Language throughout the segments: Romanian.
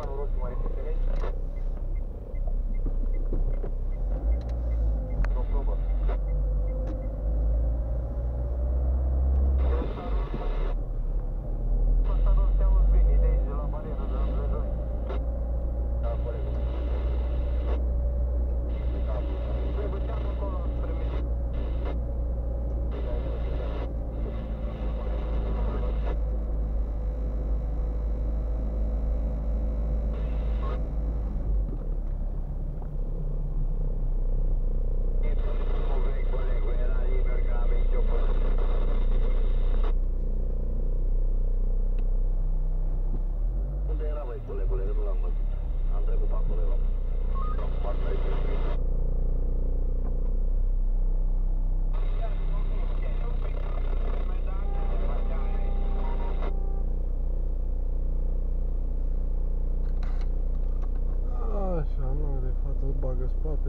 Panorou de Moreira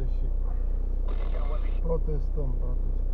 și protestăm, protestăm.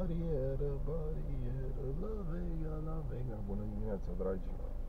barieră, barieră, la vega, la vega. Bună dimineața, dragilor!